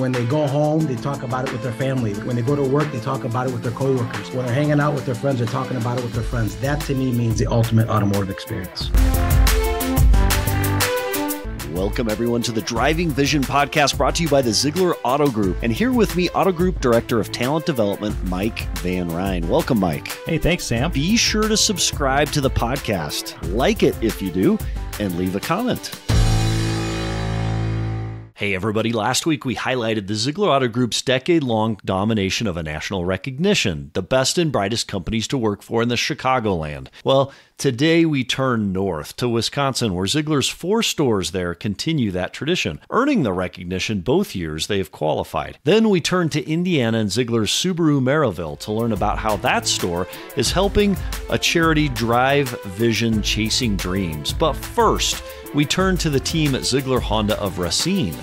When they go home, they talk about it with their family. When they go to work, they talk about it with their coworkers. When they're hanging out with their friends, they're talking about it with their friends. That to me means the ultimate automotive experience. Welcome, everyone, to the Driving Vision podcast brought to you by the Zeigler Auto Group. And here with me, Auto Group Director of Talent Development, Mike Van Ryn. Welcome, Mike. Hey, thanks, Sam. Be sure to subscribe to the podcast, like it if you do, and leave a comment. Hey, everybody. Last week we highlighted the Zeigler Auto Group's decade long domination of a national recognition, the best and brightest companies to work for in the Chicagoland. Well, today we turn north to Wisconsin, where Zeigler's four stores there continue that tradition, earning the recognition both years they have qualified. Then we turn to Indiana and Zeigler's Subaru Merrillville to learn about how that store is helping a charity drive vision chasing dreams. But first, we turn to the team at Zeigler Honda of Racine.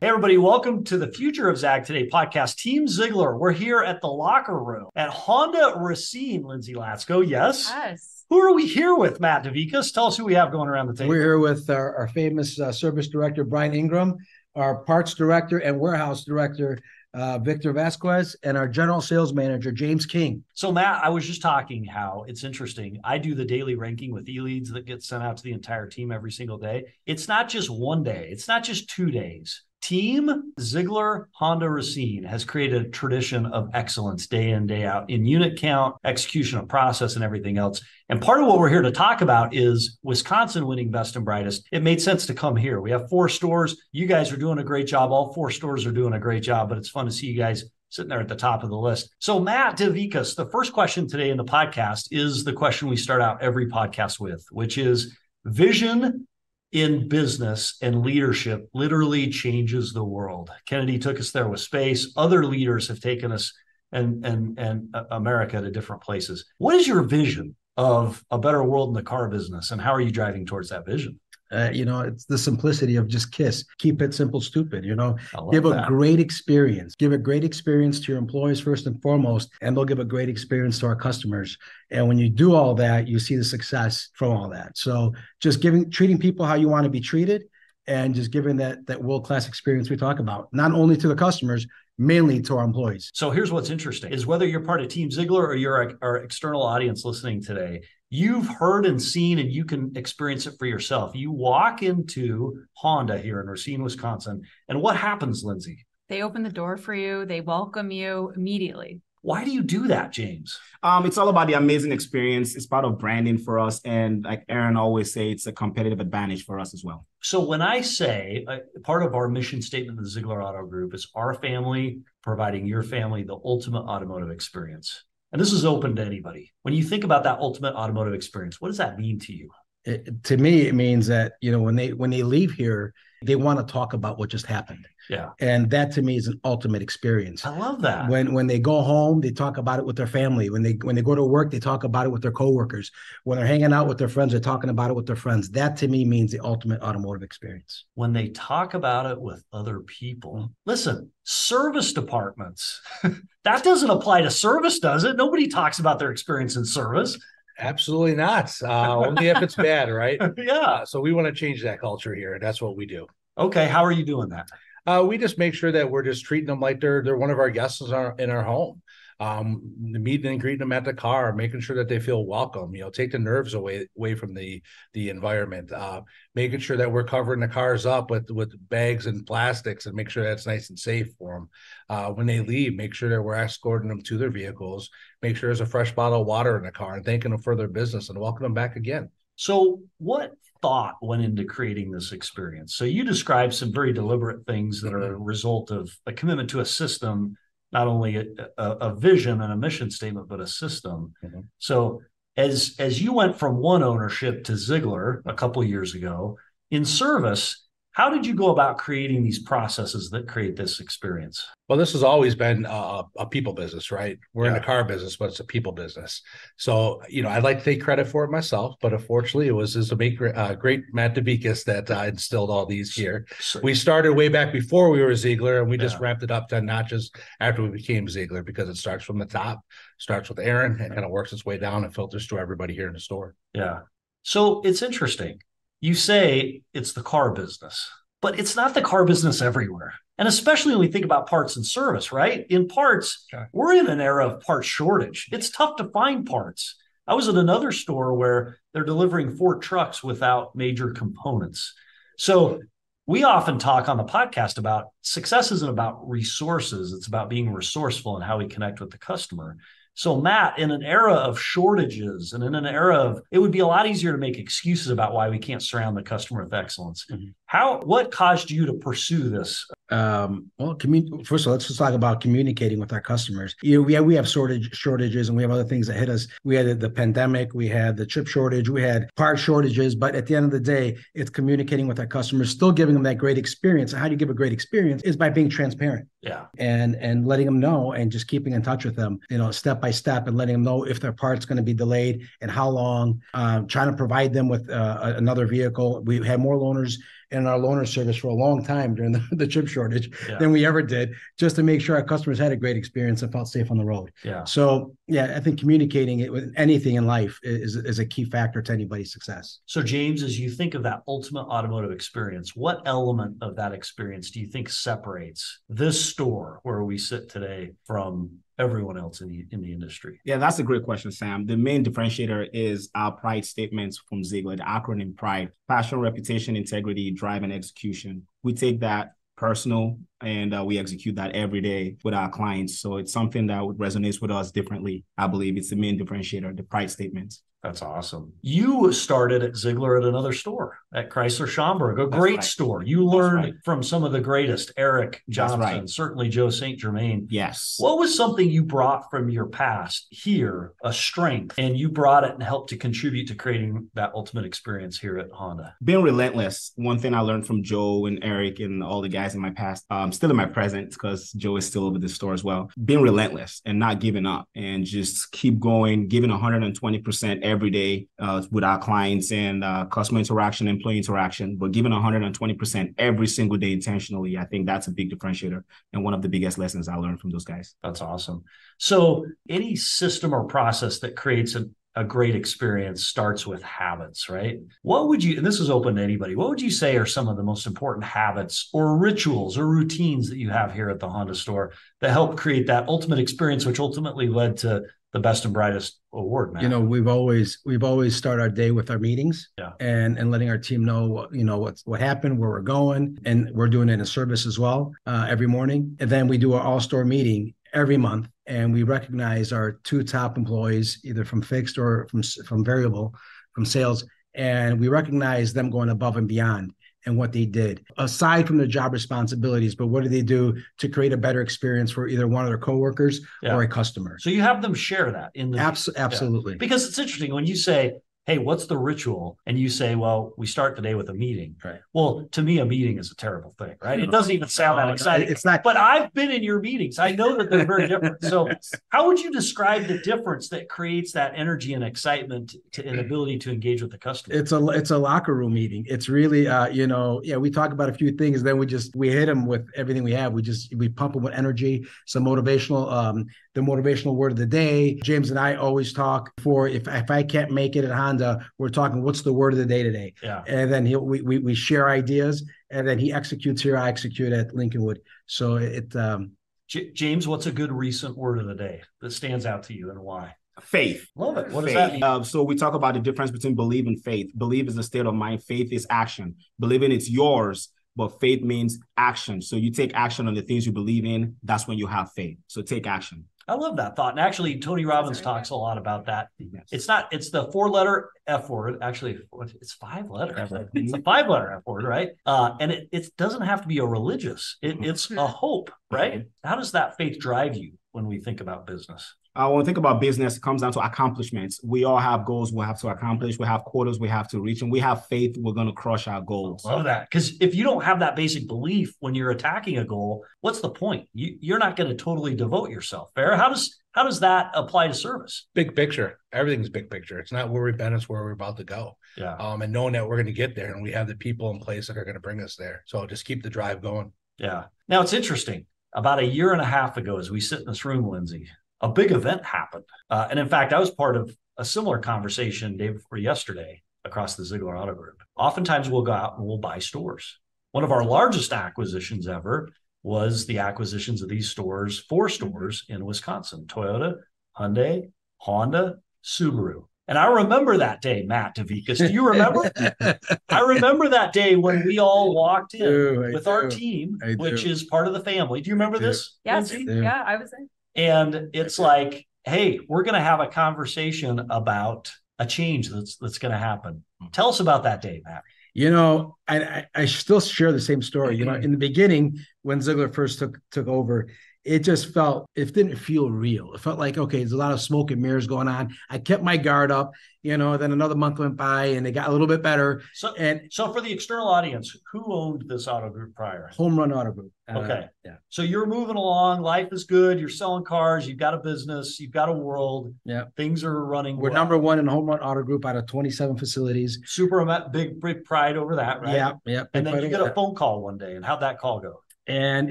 Hey, everybody, welcome to the Future of Zag Today podcast. Team Zeigler, we're here at the locker room at Honda Racine, Lindsay Latsko. Yes. Yes. Who are we here with, Matt Devikas? Tell us who we have going around the table. We're here with our, our famous uh, service director, Brian Ingram, our parts director and warehouse director, uh, Victor Vasquez, and our general sales manager, James King. So, Matt, I was just talking how it's interesting. I do the daily ranking with e leads that get sent out to the entire team every single day. It's not just one day, it's not just two days. Team Zeigler Honda Racine has created a tradition of excellence day in, day out in unit count, execution of process, and everything else. And part of what we're here to talk about is Wisconsin winning best and brightest. It made sense to come here. We have four stores. You guys are doing a great job. All four stores are doing a great job, but it's fun to see you guys sitting there at the top of the list. So, Matt Devikas, the first question today in the podcast is the question we start out every podcast with, which is vision in business and leadership literally changes the world. Kennedy took us there with space. Other leaders have taken us and and and uh, America to different places. What is your vision of a better world in the car business, and how are you driving towards that vision? Uh, you know, it's the simplicity of just kiss. Keep it simple, stupid. You know, give that. a great experience. Give a great experience to your employees first and foremost, and they'll give a great experience to our customers. And when you do all that, you see the success from all that. So just giving, treating people how you want to be treated, and just giving that that world class experience we talk about, not only to the customers, mainly to our employees. So here's what's interesting: is whether you're part of Team Zeigler or you're our external audience listening today you've heard and seen and you can experience it for yourself. You walk into Honda here in Racine, Wisconsin, and what happens, Lindsay? They open the door for you, they welcome you immediately. Why do you do that, James? Um, it's all about the amazing experience. It's part of branding for us. And like Aaron always say, it's a competitive advantage for us as well. So when I say uh, part of our mission statement of the Zeigler Auto Group is our family providing your family the ultimate automotive experience and this is open to anybody. When you think about that ultimate automotive experience, what does that mean to you? It, to me, it means that you know when they when they leave here, they want to talk about what just happened. Yeah. And that to me is an ultimate experience. I love that. When when they go home, they talk about it with their family. When they when they go to work, they talk about it with their coworkers. When they're hanging out with their friends, they're talking about it with their friends. That to me means the ultimate automotive experience. When they talk about it with other people. Listen, service departments. that doesn't apply to service, does it? Nobody talks about their experience in service. Absolutely not. Uh, only if it's bad, right? yeah. Uh, so we want to change that culture here, and that's what we do. Okay, how are you doing that? Uh, we just make sure that we're just treating them like they're they're one of our guests in our, in our home. Um, meeting and greeting them at the car, making sure that they feel welcome. You know, take the nerves away away from the the environment. Uh, making sure that we're covering the cars up with with bags and plastics, and make sure that's nice and safe for them. Uh, when they leave, make sure that we're escorting them to their vehicles. Make sure there's a fresh bottle of water in the car, and thanking them for their business and welcome them back again. So, what thought went into creating this experience? So, you described some very deliberate things that are a result of a commitment to a system, not only a, a, a vision and a mission statement, but a system. Mm-hmm. So, as as you went from one ownership to Zeigler a couple years ago in service, how did you go about creating these processes that create this experience? Well, this has always been a, a people business, right? We're yeah. in the car business, but it's a people business. So, you know, I'd like to take credit for it myself, but unfortunately, it was as a uh, great Matt Devikas that uh, instilled all these here. So, we started way back before we were Zeigler, and we just yeah. ramped it up 10 notches after we became Zeigler because it starts from the top, starts with Aaron, and kind of works its way down and filters to everybody here in the store. Yeah. So it's interesting you say it's the car business. but it's not the car business everywhere. And especially when we think about parts and service, right? In parts, Sure. we're in an era of parts shortage. It's tough to find parts. I was at another store where they're delivering four trucks without major components. So we often talk on the podcast about success isn't about resources, it's about being resourceful and how we connect with the customer. So, Matt, in an era of shortages and in an era of it would be a lot easier to make excuses about why we can't surround the customer with excellence. Mhm. How what caused you to pursue this? Um, well, commun- first of all, let's just talk about communicating with our customers. You know, we have, we have shortage shortages and we have other things that hit us. We had the, pandemic, we had the chip shortage, we had part shortages, but at the end of the day, it's communicating with our customers, still giving them that great experience. And how do you give a great experience is by being transparent Yeah. and and letting them know and just keeping in touch with them, you know, step by step and letting them know if their part's going to be delayed and how long. Um, trying to provide them with uh, another vehicle. We had more loaners in our loaner service for a long time during the, the chip shortage Yeah. than we ever did, just to make sure our customers had a great experience and felt safe on the road. Yeah. So yeah, I think communicating it with anything in life is is a key factor to anybody's success. So, James, as you think of that ultimate automotive experience, what element of that experience do you think separates this store where we sit today from everyone else in the in the industry? Yeah, that's a great question, Sam. The main differentiator is our pride statements from Zeigler, the acronym PRIDE passion, reputation, integrity, drive, and execution. We take that personal and uh, we execute that every day with our clients. So it's something that resonates with us differently. I believe it's the main differentiator, the price statements. That's awesome. You started at Zeigler at another store at Chrysler Schaumburg, a That's great right. store. You learned right. from some of the greatest, Eric Johnson, right. certainly Joe St. Germain. Yes. What was something you brought from your past here, a strength, and you brought it and helped to contribute to creating that ultimate experience here at Honda? being relentless. One thing I learned from Joe and Eric and all the guys in my past, um, still in my present, because Joe is still over the store as well. Being relentless and not giving up and just keep going, giving 120% every day uh, with our clients and uh, customer interaction, employee interaction, but giving 120% every single day intentionally. I think that's a big differentiator and one of the biggest lessons I learned from those guys. That's awesome. So, any system or process that creates a, a great experience starts with habits, right? What would you, and this is open to anybody, what would you say are some of the most important habits or rituals or routines that you have here at the Honda store that help create that ultimate experience, which ultimately led to the best and brightest award, man? You know, we've always we've always start our day with our meetings, Yeah. and and letting our team know you know what's what happened, where we're going, and we're doing it in service as well uh, every morning. And then we do our all store meeting every month, and we recognize our two top employees, either from fixed or from from variable, from sales, and we recognize them going above and beyond and what they did. Aside from their job responsibilities but what do they do to create a better experience for either one of their coworkers Yeah. or a customer? So, you have them share that in the Abs- absolutely. Because it's interesting when you say hey what's the ritual? And you say well we start the day with a meeting. Right. well to me a meeting is a terrible thing right? It doesn't even sound that Uh, exciting. it's not. But i've been in your meetings. I know that they're very different. So how would you describe the difference that creates that energy and excitement to an ability to engage with the customer? It's a it's a locker room meeting. It's really uh you know yeah we talk about a few things then we just we hit them with everything we have. We just we pump them with energy some motivational um the motivational word of the day james and i always talk for if if i can't make it at honda we're talking what's the word of the day today yeah and then he'll we we, we share ideas and then he executes here i execute at lincolnwood so it um J- james what's a good recent word of the day that stands out to you and why Faith. love it what does faith. that mean Uh, so we talk about the difference between believe and faith. Believe is a state of mind. Faith is action. Believing it's yours, but faith means action. So you take action on the things you believe in. That's when you have faith. So take action. I love that thought and actually tony robbins right talks a lot about that Yes. It's not. It's the four letter F word. Actually, it's five letters. F-word. It's a five letter F word, right? Uh, and it, it doesn't have to be a religious. It, it's a hope, right? How does that faith drive you when we think about business? Uh, when we think about business, it comes down to accomplishments. We all have goals we have to accomplish. We have quotas we have to reach, and we have faith we're going to crush our goals. Love that. Because if you don't have that basic belief when you're attacking a goal, what's the point? You, you're not going to totally devote yourself. Fair. How does how does that apply to service? Big picture. Everything's big picture. It's not where we've been, it's where we're about to go. Yeah. Um, and knowing that we're going to get there and we have the people in place that are going to bring us there. So just keep the drive going. Yeah. Now it's interesting. About a year and a half ago, as we sit in this room, Lindsay, a big event happened. Uh, and in fact, I was part of a similar conversation day before yesterday across the Zeigler Auto Group. Oftentimes we'll go out and we'll buy stores. one of our largest acquisitions ever was the acquisitions of these stores, four stores in Wisconsin Toyota, Hyundai, Honda, Subaru. And I remember that day, Matt Devikas. Do you remember? I remember that day when we all walked in do, I with our team, I which do. is part of the family. Do you remember do. this? Yes, Yeah. yeah, I was there. And it's like, hey, we're going to have a conversation about a change that's that's going to happen. Hmm. Tell us about that day, Matt. You know, I, I I still share the same story. You know, in the beginning when Zeigler first took took over, it just felt it didn't feel real. It felt like okay, there's a lot of smoke and mirrors going on. I kept my guard up. You know, then another month went by and it got a little bit better. So, And so for the external audience, who owned this auto group prior? home run auto group. Uh, Okay. yeah. So you're moving along. Life is good. You're selling cars. You've got a business. You've got a world. Yeah. Things are running. We're well. number one in home run auto group out of 27 facilities. super big big pride over that, right? Yeah, yeah. And then you get a phone call one day, and how'd that call go? And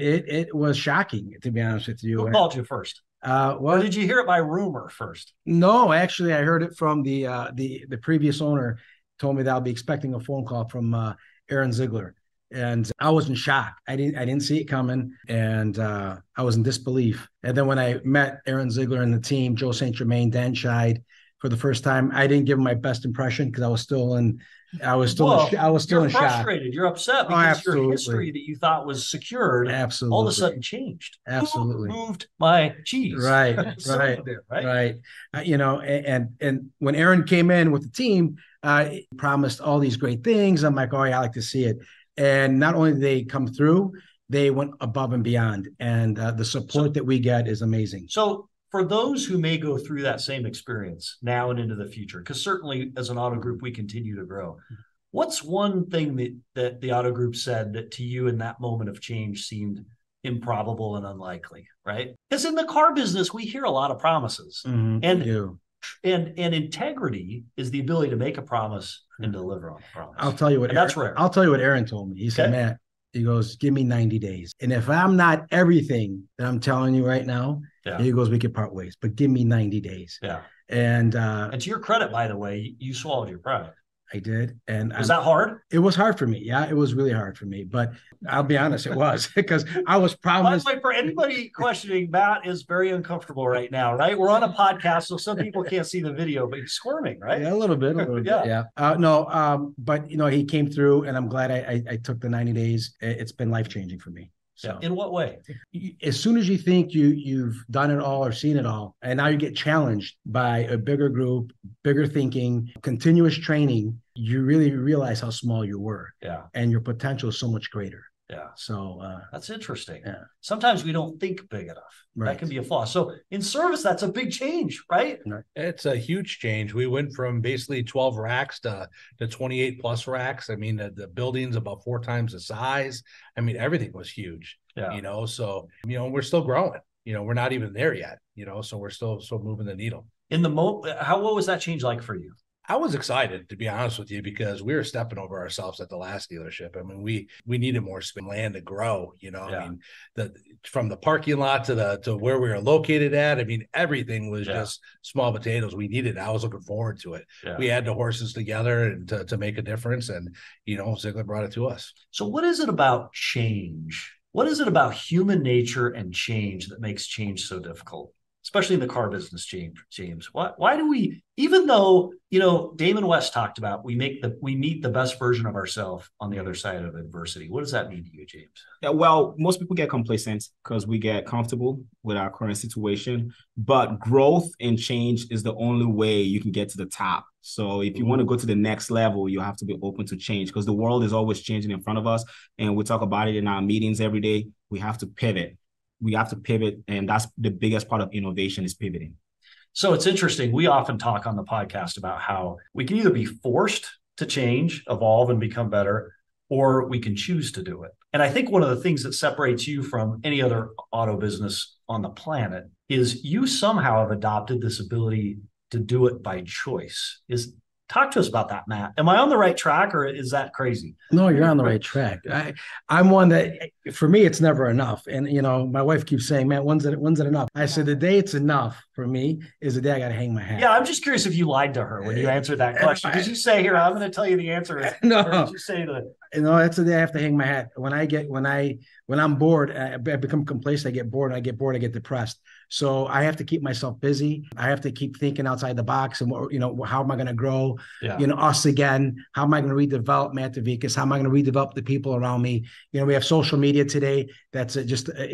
it it was shocking to be honest with you. Who called you first? Uh, Or well, did you hear it by rumor first? no, actually, I heard it from the uh, the the previous owner. Told me that I'll be expecting a phone call from uh, Aaron Zeigler, and I was in shock. I didn't I didn't see it coming, and uh, I was in disbelief. And then when I met Aaron Zeigler and the team, Joe Saint Germain, Dan Scheid, for the first time, I didn't give him my best impression because I was still in. I was still sh- I was still You're in shock. frustrated. You're upset Oh, because your history that you thought was secured Absolutely. all of a sudden changed. Who Absolutely. moved my cheese. Right, right, right? right uh, you know a- and and when aaron came in with the team uh he promised all these great things i'm like oh yeah i like to see it and not only did they come through they went above and beyond and uh, the support that we get is amazing So for those who may go through that same experience now and into the future, because certainly as an auto group, we continue to grow. What's one thing that that the auto group said that to you in that moment of change seemed improbable and unlikely, right? Because in the car business, we hear a lot of promises. Mhm, And- you. And and integrity is the ability to make a promise and deliver on the promise. i'll tell you what And that's aaron, rare. i'll tell you what aaron told me he said Okay. matt he goes give me 90 days and if i'm not everything that i'm telling you right now Yeah. he goes we could part ways but give me 90 days Yeah. and uh And to your credit, by the way, you, swallowed your pride. I did and Was I'm- that hard? it was hard for me. Yeah, it was really hard for me. But I'll be honest, it was because I was By the way, for anybody questioning, Matt is very uncomfortable right now, right? We're on a podcast, so some people can't see the video, but he's squirming, right? Yeah, a little bit, a little Yeah. bit. Yeah. Uh, no, um, but you know, he came through, and I'm glad I, I, I took the 90 days. It's been life changing for me. So. In what way? as soon as you think you you've done it all or seen it all, and now you get challenged by a bigger group, bigger thinking, continuous training, you really realize how small you were, Yeah. and your potential is so much greater. Yeah. So uh, That's interesting. Yeah. Sometimes we don't think big enough. right. That can be a flaw. So in service, that's a big change, right? It's a huge change. We went from basically 12 racks to, to 28 plus racks. I mean, the, the building's about four times the size. I mean, everything was huge, Yeah. you know, so, you know, we're still growing, you know, we're not even there yet, you know, so we're still, still moving the needle. In the mo how what was that change like for you? I was excited to be honest with you because we were stepping over ourselves at the last dealership. I mean, we we needed more land to grow. You know, Yeah. I mean, the from the parking lot to the to where we were located at. I mean, everything was Yeah. just small potatoes. We needed. I was looking forward to it. Yeah. We had the horses together and to to make a difference, and you know, Zeigler brought it to us. So what is it about change? What is it about human nature and change that makes change so difficult? Especially in the car business, James. James, why why do we, even though you know Damon West talked about we make the we meet the best version of ourselves on the other side of adversity. What does that mean to you, James? Yeah, well, most people get complacent because we get comfortable with our current situation. But growth and change is the only way you can get to the top. So if you want to mm-hmm. go to the next level, you have to be open to change because the world is always changing in front of us. And we talk about it in our meetings every day. We have to pivot. We have to pivot. And that's the biggest part of innovation is pivoting. So it's interesting. We often talk on the podcast about how we can either be forced to change, evolve, and become better, or we can choose to do it. And I think one of the things that separates you from any other auto business on the planet is you somehow have adopted this ability to do it by choice. Is talk to us about that, Matt. Am I on the right track or is that crazy? No, you're on the right track. I, I'm one that, for me, it's never enough. And you know, my wife keeps saying, "Man, when's it? When's it enough?" I said, "The day it's enough for me is the day I got to hang my hat. Yeah, I'm just curious if you lied to her when you eh, answered that question. Did you say, "Here, I'm going to tell you the answer"? Is, No. You say the? you know that's the day I have to hang my hat. When I get when I when I'm bored, I, I become complacent. I get bored. And I get bored. I get depressed. So I have to keep myself busy. I have to keep thinking outside the box and what you know how am I going to grow? Yeah. You know us again. How am I going to redevelop Matavikas? How am I going to redevelop the people around me? You know we have social media today. That's uh, just uh,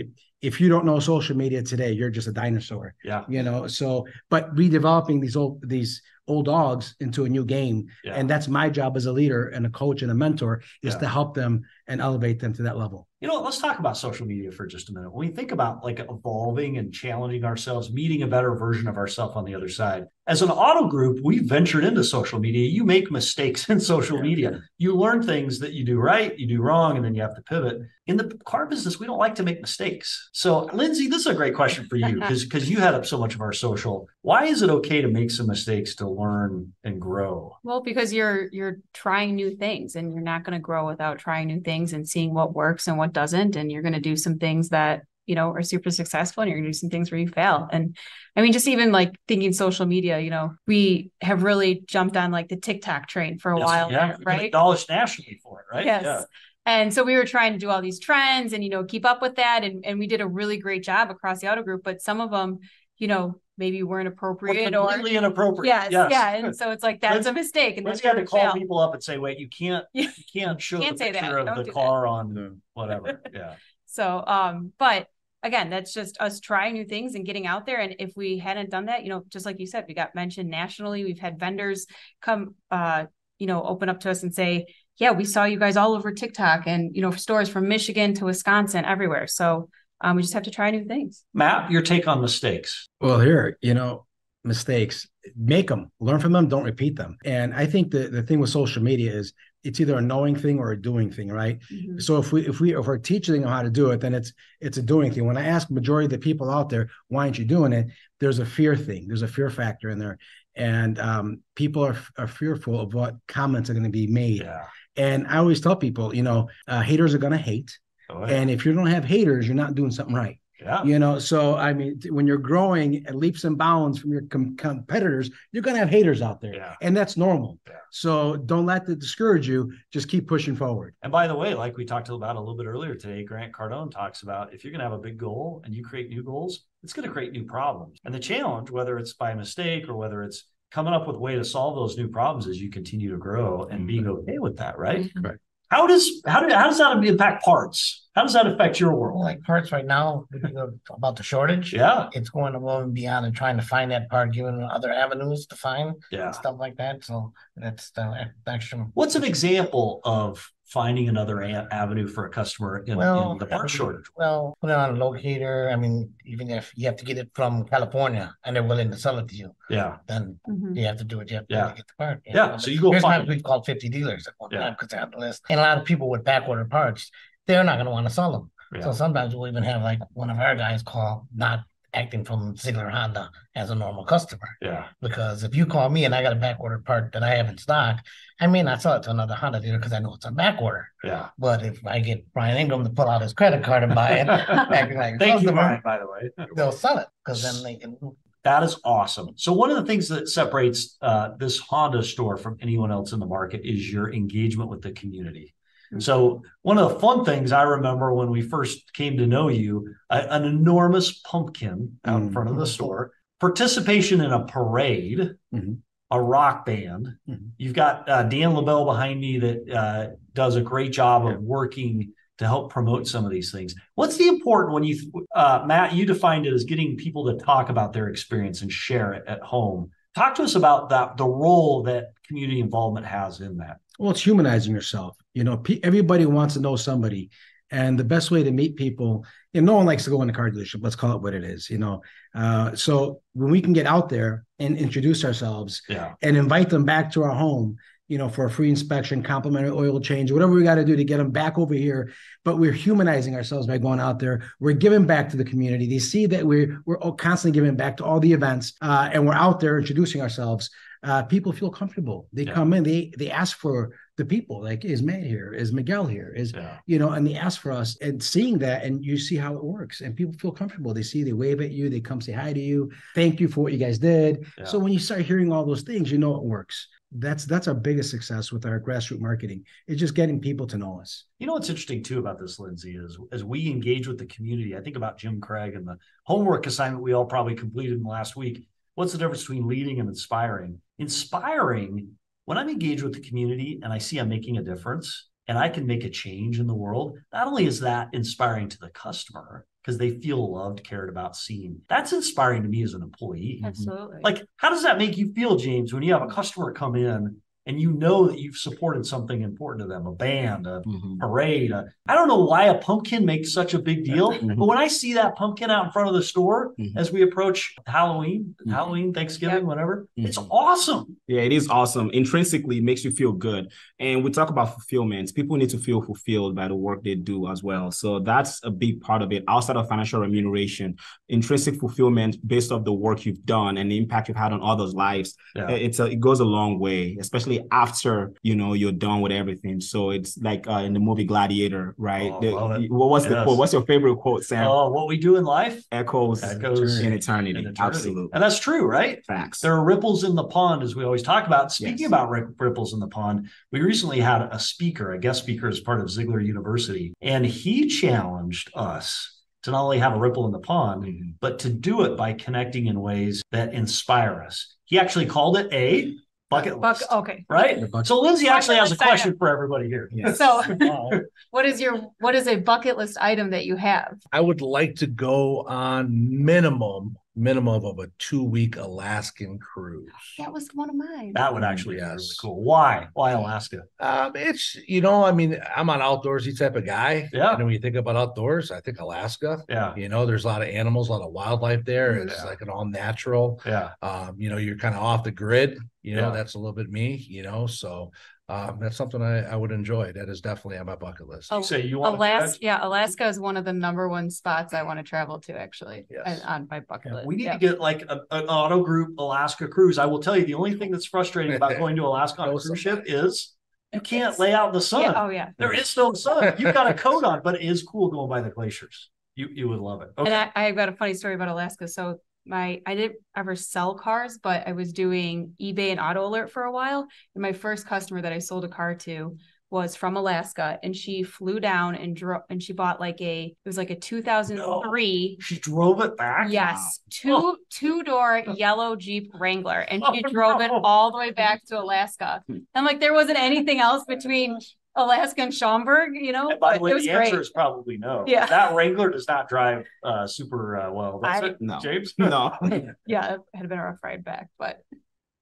if you don't know social media today, you're just a dinosaur. Yeah. You know so but redeveloping these old these old dogs into a new game Yeah. and that's my job as a leader and a coach and a mentor is Yeah. to help them and elevate them to that level You know, let's talk about social media for just a minute. When we think about like evolving and challenging ourselves, meeting a better version of ourselves on the other side, as an auto group, we ventured into social media. You make mistakes in social media. You learn things that you do right, you do wrong, and then you have to pivot. In the car business, we don't like to make mistakes. So, Lindsay, this is a great question for you because because you head up so much of our social. Why is it okay to make some mistakes to learn and grow? Well, because you're you're trying new things and you're not going to grow without trying new things and seeing what works and what doesn't. And you're going to do some things that, you know, are super successful and you're going to do some things where you fail. And I mean, just even like thinking social media, you know, we have really jumped on like the TikTok train for a Yes, while, yeah, right? Acknowledged nationally for it, right? Yes. Yeah. And so we were trying to do all these trends and, you know, keep up with that. And, and we did a really great job across the auto group, but some of them, you know, maybe weren't appropriate or completely inappropriate. yes, yes. yeah. And so it's like, that's a mistake. And Let's that's had to where we call fail. people up and say, wait, you can't, Yeah. you can't show Can't the picture of Don't the do that. car on whatever. Yeah. So, um, but again, that's just us trying new things and getting out there. And if we hadn't done that, you know, just like you said, we got mentioned nationally. We've had vendors come, uh, you know, open up to us and say, yeah, we saw you guys all over TikTok and, you know, stores from Michigan to Wisconsin, everywhere. So, um, we just have to try new things. Matt, your take on mistakes. well here you know mistakes make them learn from them don't repeat them. And i think the, the thing with social media is it's either a knowing thing or a doing thing right? So if we if we if we're teaching them how to do it then it's it's a doing thing. When i ask majority of the people out there why aren't you doing it? there's a fear thing. There's a fear factor in there. And um, people are, are fearful of what comments are going to be made. Yeah. and i always tell people you know uh, haters are going to hate Oh, yeah. and if you don't have haters you're not doing something right yeah. you know so i mean when you're growing at leaps and bounds from your com- competitors you're going to have haters out there Yeah. and that's normal Yeah. so don't let that discourage you just keep pushing forward And by the way, like we talked about a little bit earlier today, Grant Cardone talks about if you're going to have a big goal and you create new goals, it's going to create new problems. And the challenge, whether it's by mistake or whether it's coming up with a way to solve those new problems as you continue to grow and being okay with that, right? Mm-hmm. Right. How does how do, how does that impact parts? How does that affect your world? like parts right now, we think of- about the shortage. Yeah, It's going above and beyond and trying to find that part, given other avenues to find yeah. stuff like that. So that's the extra. What's an example of finding another a- avenue for a customer in, Well, in the part shortage? Well, put it on a locator. I mean, even if you have to get it from California and they're willing to sell it to you, Yeah, then Mhm. you have to do it. you have to Yeah. get the part. Yeah, know. so you go There's find- times we've called fifty dealers at one Yeah. time because they're on the list. And a lot of people with back order parts, they're not gonna want to sell them. yeah. So sometimes we'll even have like one of our guys call not acting from Zeigler Honda as a normal customer. yeah. Because if you call me and I got a back order part that I have in stock, I may not sell it to another Honda dealer because I know it's on back order. Yeah. But if I get Brian Ingram to pull out his credit card and buy it, acting like a Thank you, customer, Brian, by the way. they'll sell it because then they can. That is awesome. So one of the things that separates uh, this Honda store from anyone else in the market is your engagement with the community. So one of the fun things I remember when we first came to know you, a- an enormous pumpkin out in front of the Mhm. store, participation in a parade, Mhm. a rock band. Mhm. You've got uh, Dan LaBelle behind me that uh, does a great job of working to help promote some of these things. What's the important when you, uh, Matt, you defined it as getting people to talk about their experience and share it at home. Talk to us about that, the role that community involvement has in that. well it's humanizing yourself you know everybody wants to know somebody and the best way to meet people and no one likes to go in the car dealership let's call it what it is you know uh, so when we can get out there and introduce ourselves Yeah. and invite them back to our home, you know, for a free inspection, complimentary oil change, whatever we got to do to get them back over here. But we're humanizing ourselves by going out there. We're giving back to the community. They see that we're we're constantly giving back to all the events, uh, and we're out there introducing ourselves. Uh, people feel comfortable. They Yeah. come in, they they ask for the people. Like, is Matt here? Is Miguel here? Is Yeah. you know, and they ask for us and seeing that, and you see how it works, and people feel comfortable. They see, they wave at you, they come say hi to you, thank you for what you guys did. Yeah. So when you start hearing all those things, you know it works. That's that's our biggest success with our grassroots marketing. It's just getting people to know us. You know what's interesting too about this, Lindsay, is as we engage with the community, I think about Jim Craig and the homework assignment we all probably completed in the last week. What's the difference between leading and inspiring? Inspiring, when I'm engaged with the community and I see I'm making a difference and I can make a change in the world, not only is that inspiring to the customer because they feel loved, cared about, seen, that's inspiring to me as an employee. Absolutely. Like, how does that make you feel, James, when you have a customer come in and you know that you've supported something important to them, a band, a Mhm. parade. a- I don't know why a pumpkin makes such a big deal, Mhm. but when I see that pumpkin out in front of the store Mhm. as we approach Halloween, Mhm. Halloween, Thanksgiving, whatever, it's Mhm. awesome. Yeah, it is awesome. Intrinsically, it makes you feel good. And we talk about fulfillment. People need to feel fulfilled by the work they do as well. So that's a big part of it. Outside of financial remuneration, intrinsic fulfillment based off the work you've done and the impact you've had on others' lives. Yeah. It's a, it goes a long way, especially after you know you're done with everything. So it's like uh, in the movie Gladiator, right? Oh, The- what was the quote? What's your favorite quote, Sam? Oh, what we do in life Echoes, echoes in eternity. in eternity. Absolutely. And that's true, right? Facts. There are ripples in the pond, as we always talk about. Speaking Yes. about ri- ripples in the pond, we recently had a speaker, a guest speaker as part of Zeigler University, and he challenged us to not only have a ripple in the pond, Mhm. but to do it by connecting in ways that inspire us. He actually called it a bucket Buck, list, okay. right? So Lindsay actually has a Bucket list question for everybody here. Yes. So what is your, what is a bucket list item that you have? I would like to go on minimum, minimum of a two week Alaskan cruise. That was one of mine. That would actually be really cool. Why? Why Alaska? Um, it's you know, I mean, I'm an outdoorsy type of guy. Yeah. And when you think about outdoors, I think Alaska. Yeah, You know, there's a lot of animals, a lot of wildlife there. It's Yeah. like an all natural. yeah. Um, you know, you're kind of off the grid. You know, Yeah. that's a little bit me. You know, so um, that's something I, I would enjoy. That is definitely on my bucket list. Oh, You say you want Alaska, yeah, Alaska is one of the number one spots I want to travel to actually, Yes. on- on my bucket Yeah, list. we need Yeah. to get like a, an auto group Alaska cruise. I will tell you, the only thing that's frustrating about going to Alaska on a cruise ship is you can't It's- lay out in the sun. Yeah, oh, yeah. There is no sun. You've got a coat on, but it is cool going by the glaciers. You you would love it. And I, I've got a funny story about Alaska. So my I didn't ever sell cars, but I was doing eBay and AutoAlert for a while. And my first customer that I sold a car to was from Alaska and she flew down and drove and she bought like a it was like a 2003 she drove it back. yes. Two two door yellow jeep wrangler and she Oh, drove it all the way back to alaska. And like there wasn't anything else between alaska and schaumburg you know And by the way, it was the great answer is probably no. Yeah. That Wrangler does not drive uh, super uh, well. That's I- it, No. James. No. yeah it had been a rough ride back but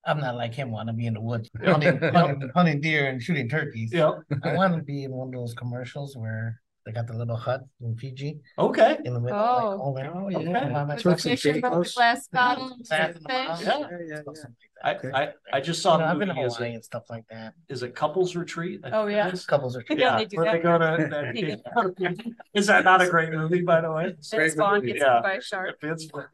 I'm not like him, want to be in the woods, hunting, hunting, hunting deer and shooting turkeys. Yeah. I want to be in one of those commercials where they got the little hut in Fiji Okay. in the middle. Oh. like, all that. Oh, Okay. yeah. All that Turks stuff. and Fishing boat, Caicos. glass bottle, Sand in the fish. mountains, Yeah. Yeah, yeah, stuff yeah. like I, that. I I just saw You know, the I've been to movie. Is Hawaii it, and stuff like that. is it couples retreat? I Oh, think yeah. it is. Couples are. Yeah, they do where that. they go to. They that- Is that not a great movie, by the way? Vince Vaughn gets Yeah. eaten by a shark. Vince Vaughn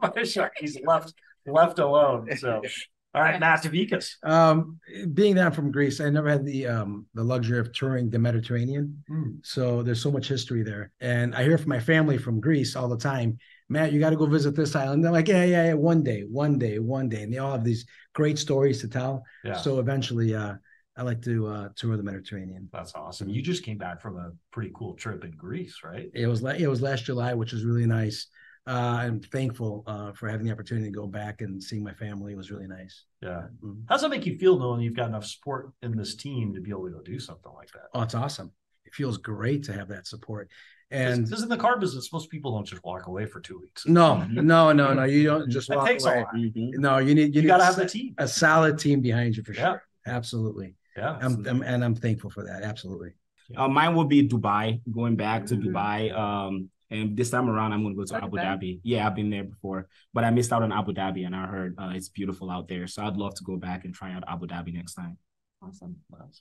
by a shark. He's left left alone. So, all right, Matt Tavikas. Um, being that I'm from Greece, I never had the um the luxury of touring the Mediterranean. Hmm. So there's so much history there. And I hear from my family from Greece all the time, Matt, you got to go visit this island. They're like, yeah, yeah, yeah, one day, one day, one day. And they all have these great stories to tell. Yeah, So eventually, uh, I like to uh, tour the Mediterranean. that's awesome. You just came back from a pretty cool trip in Greece, right? It was la- it was last July, which was really nice. Uh, I'm thankful uh, for having the opportunity to go back and seeing my family. It was really nice. Yeah. Mhm. does that make you feel knowing you've got enough support in this team to be able to go do something like that? Oh, it's awesome. It feels great to have that support. And Because in the car business, most people don't just walk away for two weeks. no, no, no, no. You don't just That walk takes a away. lot. Mhm. No, you need you, You got to have sa- the team. a solid team behind you for Yeah. sure. Absolutely. Yeah. I'm, I'm and I'm thankful for that. Absolutely. Uh, mine will be Dubai, going back to. Dubai. Um, and this time around, I'm going to go to Abu Dhabi. Yeah, I've been there before, but I missed out on Abu Dhabi, and I heard uh, it's beautiful out there. So I'd love to go back and try out Abu Dhabi next time. Awesome.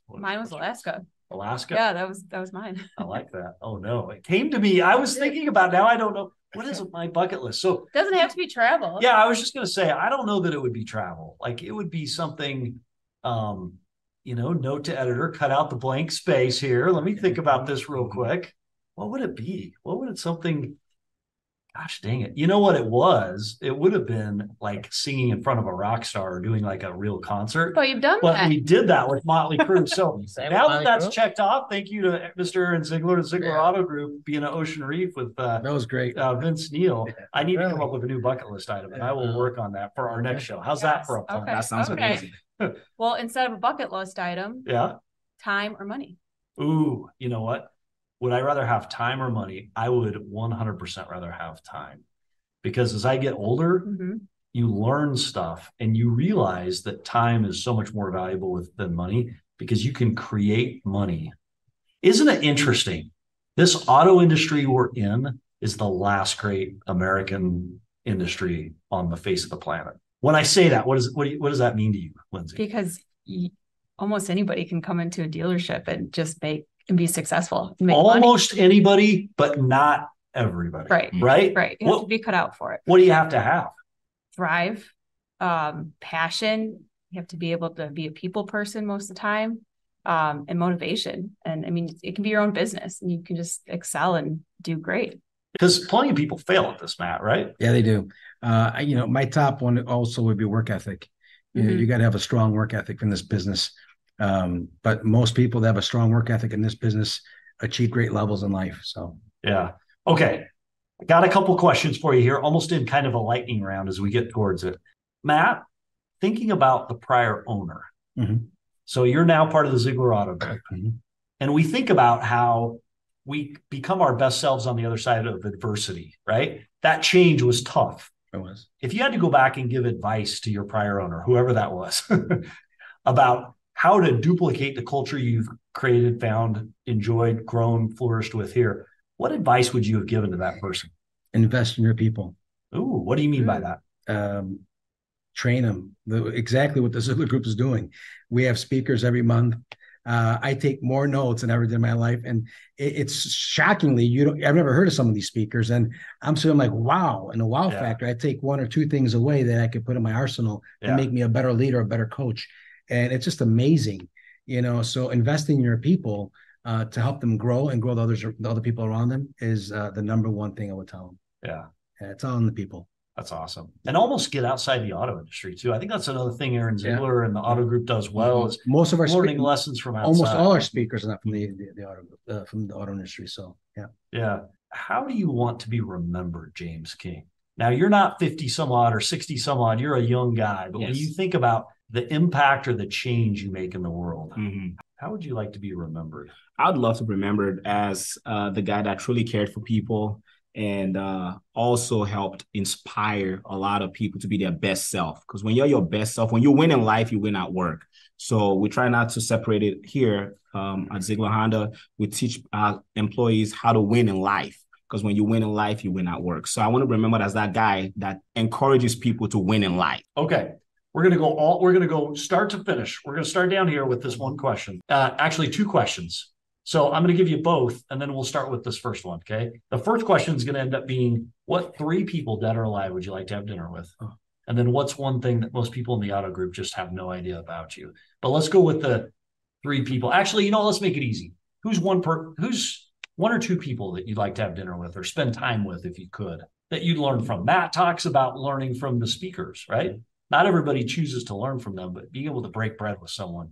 Mine was Alaska. Alaska. Yeah, that was that was mine. I like that. Oh no, it came to me. I was thinking about now. I don't know what is my bucket list. So Doesn't have to be travel. yeah, I was just gonna say I don't know that it would be travel. Like it would be something. Um, you know, note to editor, cut out the blank space here. Let me think about this real quick. What would it be? What would it something? Gosh dang it. You know what it was? It would have been like singing in front of a rock star or doing like a real concert. But you've done But that. we did that with Motley Crue. So now that that's Crue. checked off, thank you to Mr. Aaron Zeigler and Zeigler Yeah. Auto Group being at Ocean Reef with uh, That was great. uh, Vince Neil. I need to come up with a new bucket list item, and I will work on that for our next show. How's that for a Yes. plan? Okay. That sounds Okay. amazing. Well, instead of a bucket list item, Yeah. time or money. Ooh, you know what? Would I rather have time or money? I would 100% rather have time because as I get older, Mhm. you learn stuff and you realize that time is so much more valuable with, than money because you can create money. Isn't it interesting? This auto industry we're in is the last great American industry on the face of the planet. When I say that, what does what, do you- what does that mean to you, Lindsay? Because almost anybody can come into a dealership and just make and be successful. and make money. Almost anybody, but not everybody. Right. Right. Right. You have to be cut out for it. What do you have to have? Thrive, um, passion. You have to be able to be a people person most of the time. Um, and motivation. And I mean, it can be your own business and you can just excel and do great. Because plenty of people fail at this, Matt. Right? Yeah, they do. Uh, you know, my top one also would be work ethic. You, know, Mhm. you got to have a strong work ethic in this business. Um, but most people that have a strong work ethic in this business achieve great levels in life. So Yeah. Okay. I got a couple questions for you here, almost in kind of a lightning round as we get towards it. Matt, thinking about the prior owner. Mhm. So you're now part of the Zeigler Auto Group. Mhm. And we think about how we become our best selves on the other side of adversity, right? That change was tough. it was. If you had to go back and give advice to your prior owner, whoever that was, about how to duplicate the culture you've created, found, enjoyed, grown, flourished with here, what advice would you have given to that person? Invest in your people. Ooh, what do you mean by that? um, train them. The, exactly what the Zeigler Group is doing. We have speakers every month. Uh, I take more notes than I ever did in my life, and it, it's shockingly you don't. I've never heard of some of these speakers, and I'm sitting like, wow, and the wow Yeah. factor. I take one or two things away that I could put in my arsenal Yeah. to make me a better leader, a better coach, and it's just amazing, you know. So investing in your people uh, to help them grow and grow the others, the other people around them is uh, the number one thing I would tell them. Yeah, And it's all in the people. that's awesome. And almost get outside the auto industry too. I think that's another thing Aaron Yeah. Zeigler and the auto group does well is most of our learning speak- lessons from outside. almost all our speakers are not from the the, the auto uh, from the auto industry. So yeah, Yeah. How do you want to be remembered, James King? Now, you're not 50 some odd or 60 some odd. You're a young guy. But when you think about the impact or the change you make in the world, Mhm. how would you like to be remembered? I would love to be remembered as uh, the guy that truly cared for people and uh, also helped inspire a lot of people to be their best self. Because when you're your best self, when you win in life, you win at work. So we try not to separate it here um, at Zeigler Honda. We teach our employees how to win in life. Because when you win in life, you win at work. So I want to remember as that guy that encourages people to win in life. Okay. We're going to go all, we're going to go start to finish. We're going to start down here with this one question. Uh, actually, two questions. So I'm going to give you both, and then we'll start with this first one. Okay. The first question is going to end up being what three people, dead or alive, would you like to have dinner with? Oh. And then what's one thing that most people in the auto group just have no idea about you? But let's go with the three people. Actually, you know, let's make it easy. Who's one per who's one or two people that you'd like to have dinner with or spend time with if you could that you'd learn from? Matt talks about learning from the speakers, right? Not everybody chooses to learn from them, but being able to break bread with someone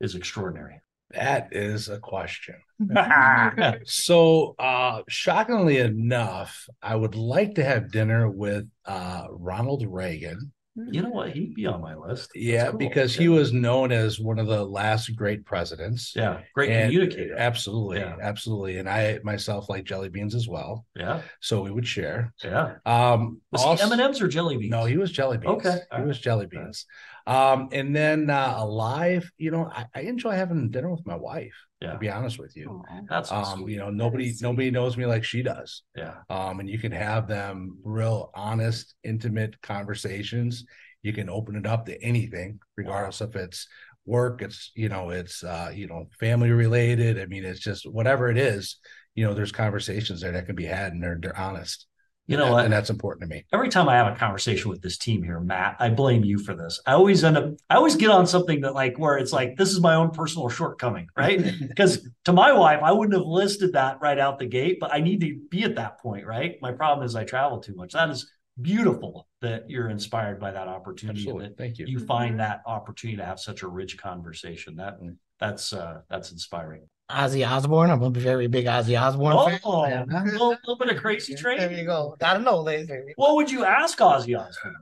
is extraordinary. That is a question. So, uh, shockingly enough, I would like to have dinner with uh, Ronald Reagan. You know what? He'd be on my list. That's Yeah, cool. because he was known as one of the last great presidents. yeah, great And- communicator. Absolutely, Yeah. absolutely. And I myself like jelly beans as well, Yeah, so we would share. yeah. Um, Was also- he M and M's or jelly beans? No, he was jelly beans. Okay, he alright. was jelly beans. Um, and then uh, alive, you know, I, I enjoy having dinner with my wife. Yeah. To be honest with you, Aw. That's um, sweet. you know, nobody is nobody knows me like she does. yeah, um, and you can have them real honest, intimate conversations. You can open it up to anything, regardless if it's work, it's you know, it's uh, you know, family related. I mean, it's just whatever it is. You know, there's conversations there that can be had, and they're they're honest. You know And- what? And that's important to me. every time I have a conversation with this team here, Matt, I blame you for this. I always end up, I always get on something that like where it's like this is my own personal shortcoming, right? Because to my wife, I wouldn't have listed that right out the gate, but I need to be at that point, right? My problem is I travel too much. That is beautiful that you're inspired by that opportunity. Absolutely. That Thank you. you find that opportunity to have such a rich conversation. That Mm. that's uh that's inspiring. Ozzy Osbourne. I'm a very big Ozzy Osbourne fan. Oh, a little, little bit of crazy There you go. I don't know, ladies. What would you ask Ozzy Osbourne?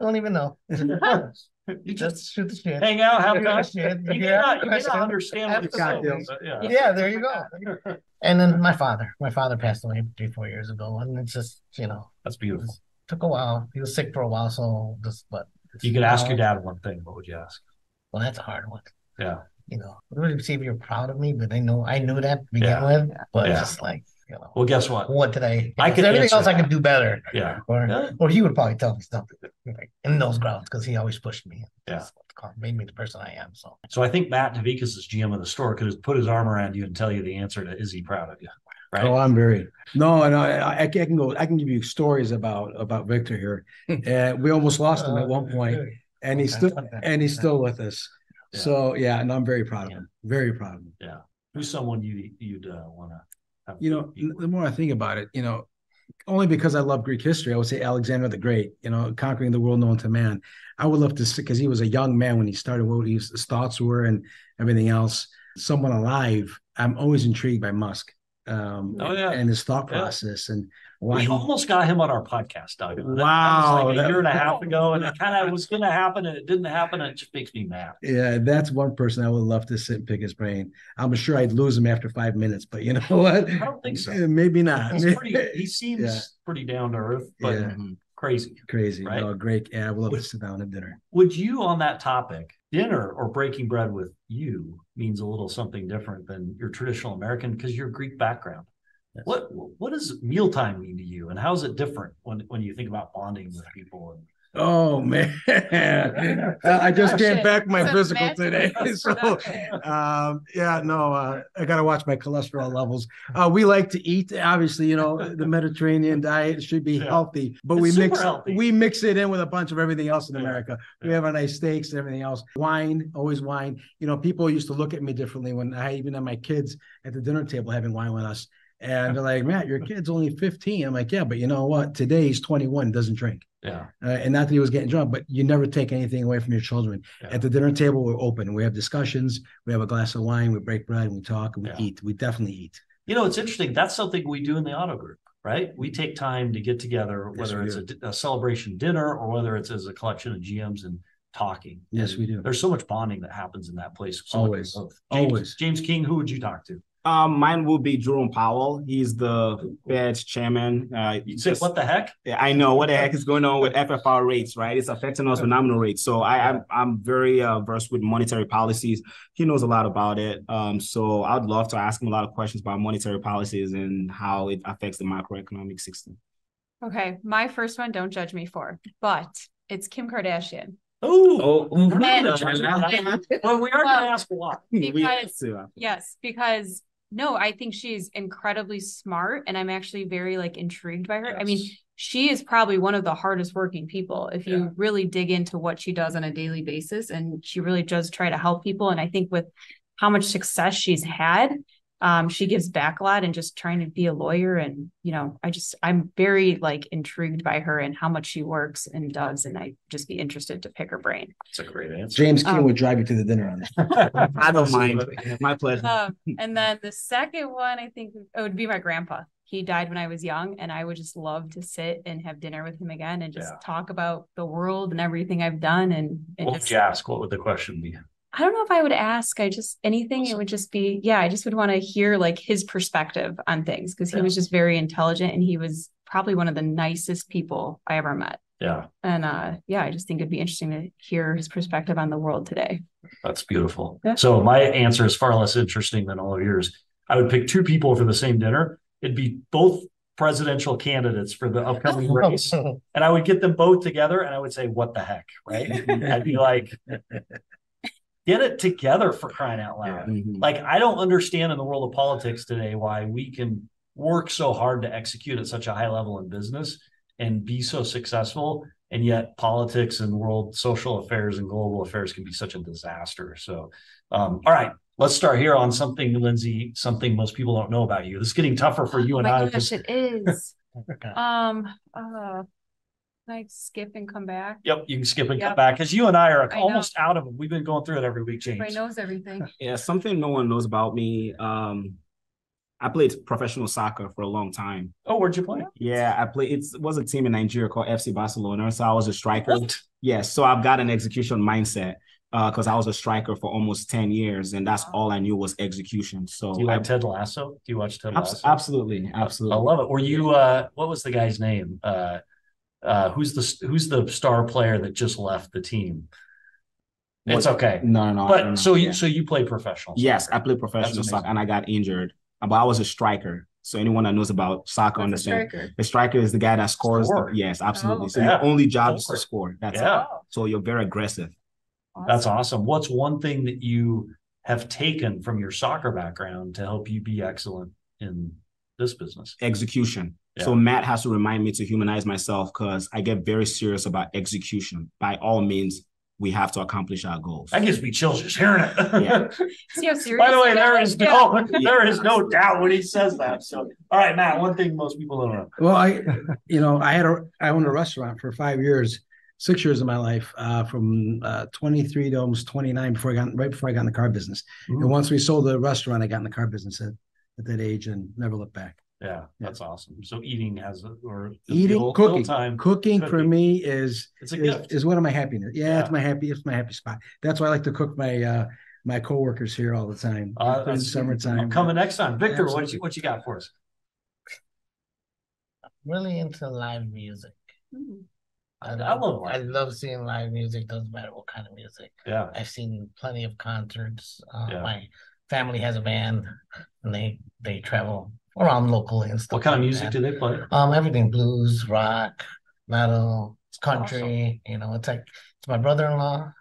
I don't even know. you Just shoot the shit. hang out, have Shoot fun. shit. You may Yeah, not, you may not understand what he's saying, yeah. Yeah, there you go. And then my father. My father passed away three, four years ago, and it's just you know That's beautiful. took a while. He was sick for a while, so just but You could ask your dad one thing. What would you ask? Well, that's a hard one. Yeah. You know, really see if you're proud of me, but I know I knew that to begin Yeah. with. But Yeah. it's just like you know, Well, guess what? what did I? I could everything answer else I that. could do better. Yeah. Or Yeah. or he would probably tell me something like, in those grounds because he always pushed me. Yeah. That's what made me the person I am. So So I think Matt Navikas is GM of the store could have put his arm around you and tell you the answer to is he proud of you? Right. Oh, I'm very no, no. I, I can go. I can give you stories about about Victor here. and we almost lost him at oh, one point, and he's still and he's still with us. Yeah. So yeah, and I'm very proud of him. Very proud of him. Yeah. Who's someone you you'd uh, want to have? You know, the more I think about it, you know, only because I love Greek history, I would say Alexander the Great. You know, conquering the world known to man. I would love to see because he was a young man when he started. What his, thoughts were and everything else. Someone alive. I'm always intrigued by Musk. Um, Oh, yeah. and his thought Yeah. process and why we almost got him on our podcast, Doug. That- that was Wow, like a that- year and a half ago, and it kind of was going to happen, and it didn't happen, and it just makes me mad. Yeah, that's one person I would love to sit and pick his brain. I'm sure I'd lose him after five minutes, but you know what? I don't think so. Uh, Maybe not. He's pretty, he seems Yeah. pretty down to earth, but Yeah. crazy. Crazy. Right. Oh, great. Yeah, I would love to sit down at dinner. Would you, on that topic, dinner or breaking bread with you means a little something different than your traditional American because you're Greek background. What what does mealtime mean to you, and how is it different when when you think about bonding with people? And Oh man, I just came Shit. back my It's physical today. So, um, yeah, no, uh, I got to watch my cholesterol levels. Uh, we like to eat, obviously, you know, the Mediterranean diet should be Yeah. healthy, but It's we mix healthy. we mix it in with a bunch of everything else in Yeah. America. We have our nice steaks and everything else. Wine, always wine. You know, people used to look at me differently when I even had my kids at the dinner table having wine with us. And they're like, Matt, your kid's only 15. I'm like, yeah, but you know what? Today he's 21, doesn't drink. yeah, Uh, and not that he was getting drunk, but you never take anything away from your children. Yeah. At the dinner table, we're open. We have discussions. We have a glass of wine. We break bread. And we talk. And we Yeah. eat. We definitely eat. you know, it's interesting. That's something we do in the auto group, right? We take time to get together, Yes, whether it's a, a celebration dinner or whether it's as a collection of GMs and talking. Yes, And we do. There's so much bonding that happens in that place. So Always. James, Always. James King, who would you talk to? Um, mine will be Jerome Powell. He's the Fed's chairman. Uh, You'd say, just- what the heck? Yeah, I know what the heck is going on with FFR rates, right? It's affecting us with nominal rates. So I, I'm I'm very uh, versed with monetary policies. He knows a lot about it. Um, so I'd love to ask him a lot of questions about monetary policies and how it affects the macroeconomic system. Okay, my first one, don't judge me for, but it's Kim Kardashian. Oh, And- well, we are going to ask why. We have Because- Yes, because no, I think she's incredibly smart and I'm actually very like intrigued by her. I mean, she is probably one of the hardest working people if you Yeah. really dig into what she does on a daily basis and she really does try to help people and I think with how much success she's had um she gives back a lot and just trying to be a lawyer and you know I just I'm very like intrigued by her and how much she works and does and I just be interested to pick her brain. That's a great answer. James King Um, would drive you to the dinner on this. I don't mind. My pleasure. Um, and then the second one, I think it would be my grandpa. He died when I was young, and I would just love to sit and have dinner with him again and just Yeah. talk about the world and everything I've done. And, and What just, would you ask? What would the question be? I don't know if I would ask. I just anything. It would just be, yeah. I just would want to hear like his perspective on things because he Yeah. was just very intelligent and he was probably one of the nicest people I ever met. Yeah, And uh, yeah, I just think it'd be interesting to hear his perspective on the world today. that's beautiful. Yeah. So my answer is far less interesting than all of yours. I would pick two people for the same dinner. It'd be both presidential candidates for the upcoming race. and I would get them both together and I would say, what the heck? Right. I'd be like, get it together for crying out loud. Mhm. Like, I don't understand in the world of politics today why we can work so hard to execute at such a high level in business and be so successful and yet politics and world social affairs and global affairs can be such a disaster so um, all right let's start here on something lindsay something most people don't know about you this is getting tougher for you Oh and my i gosh, it is. Um, uh, can I skip and come back? yep you can skip and come back because you and i are I know. almost out of it we've been going through it every week james Everybody knows everything. Yeah, something no one knows about me. Um, I played professional soccer for a long time. oh where'd you play Yeah, I played. It was a team in Nigeria called FC Barcelona. So I was a striker. What? Yes, so I've got an execution mindset because I was a striker for almost ten years, and that's all I knew was execution. So do you I, like ted lasso do you watch ted abs- lasso absolutely, absolutely. I love it. Were you uh what was the guy's name? Uh uh who's the who's the star player that just left the team? It's okay. No, no, no. I don't But know. so you Yeah. so you play professional. yes. I played professional soccer, and I got injured. But I was a striker. So anyone that knows about soccer That's a understands. striker. The striker is the guy that scores. the- yes, absolutely. Oh, so yeah. your only job is to score. That's Yeah. it. So you're very aggressive. That's awesome. What's one thing that you have taken from your soccer background to help you be excellent in this business? execution. Yeah. So Matt has to remind me to humanize myself because I get very serious about execution. By all means, we have to accomplish our goals. That gives me chills just hearing it. Yeah. See how serious By the way, there is? is Yeah. no there is no doubt when he says that. So all right, Matt, one thing most people don't know. Well, I, you know, I had a, I owned a restaurant for five years, six years of my life, uh, from uh, 23 to almost 29 before I got, right before I got in the car business. And once we sold the restaurant, I got in the car business at, at that age and never looked back. Yeah, that's awesome. So eating has a, or Eating, meal- cooking, mealtime, cooking for me is, It's a is, gift. is one of my happiness. Yeah, it's my happy, it's my happy spot. That's why I like to cook my, uh, my coworkers here all the time. Uh, in summertime. I'm coming next time. Victor, what you what you got for us? I'm really into live music. Hmm. I love I live. love seeing live music. Doesn't matter what kind of music. Yeah. I've seen plenty of concerts. Uh, Yeah. My family has a band, and they they travel around locally and stuff. What kind of music that. do they play? Um, everything blues, rock, metal, Awesome. country. You know, it's like it's my brother-in-law.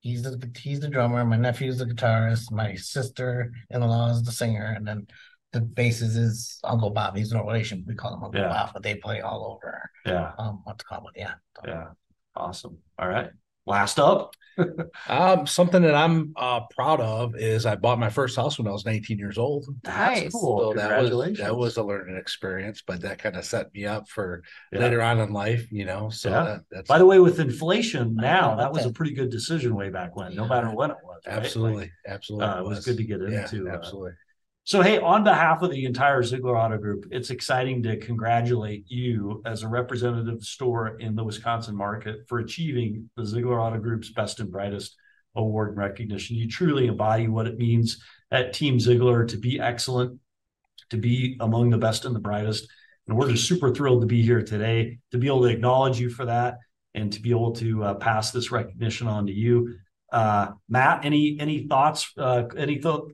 He's the he's the drummer. My nephew's the guitarist. My sister-in-law is the singer, and then the bassist is Uncle Bob. He's no relation. We call him Uncle Yeah. Bob, but they play all over. Yeah. Um, what's it called? Yeah. Yeah. Awesome. All right. Last up. Um, something that I'm uh proud of is I bought my first house when I was 19 years old. That's Nice. cool. So that was Congratulations. that was a learning experience, but that kind of set me up for Yeah. later on in life, you know. So Yeah. that, that's By the way, with inflation now, that was a pretty good decision way back when, no matter when it was. right? absolutely, Like, absolutely, uh, it was good to get Yeah, into. uh, absolutely. So, hey, on behalf of the entire Zeigler Auto Group, it's exciting to congratulate you as a representative store in the Wisconsin market for achieving the Zeigler Auto Group's Best and Brightest award and recognition. You truly embody what it means at Team Zeigler to be excellent, to be among the best and the brightest. And we're just super thrilled to be here today to be able to acknowledge you for that and to be able to uh, pass this recognition on to you. Uh, Matt, any any thoughts? Uh, any thought?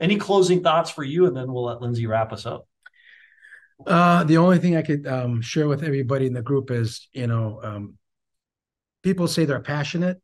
Any closing thoughts for you, and then we'll let Lindsay wrap us up. Uh, the only thing I could um, share with everybody in the group is, you know, um, people say they're passionate,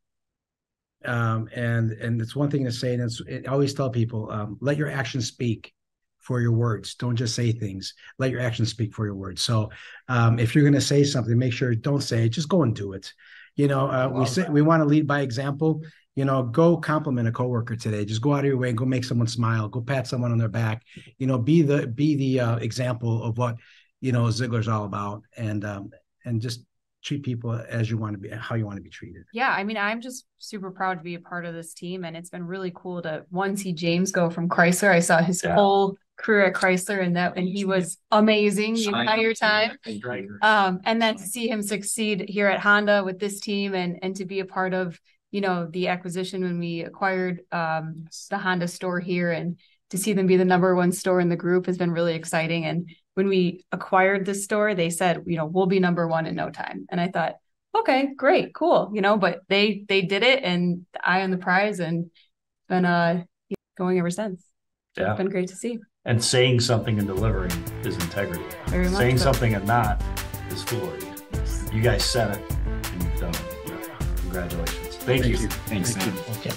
um, and and it's one thing to say, and it's I always tell people, um, let your actions speak for your words. Don't just say things. Let your actions speak for your words. So, um, if you're going to say something, make sure don't say it. Just go and do it. You know, uh, we say we want to lead by example. You know, go compliment a coworker today. Just go out of your way and go make someone smile. Go pat someone on their back. You know, be the be the uh, example of what you know Zeigler's all about, and um, and just treat people as you want to be, how you want to be treated. Yeah, I mean, I'm just super proud to be a part of this team, and it's been really cool to one see James go from Chrysler. I saw his Yeah. whole career at Chrysler, and that and he was amazing the entire time. Um, and then to see him succeed here at Honda with this team, and and to be a part of you know the acquisition when we acquired um the Honda store here, and to see them be the number one store in the group has been really exciting. And when we acquired this store, they said, you know, we'll be number one in no time. And I thought, okay, great, cool, you know, but they they did it and i on the prize and been uh going ever since. Yeah. It's been great to see. And saying something and delivering is integrity. Very much saying so. something and not is foolery. You guys said it and you've done it. Congratulations. Thank, you. Thanks. Sam. Okay.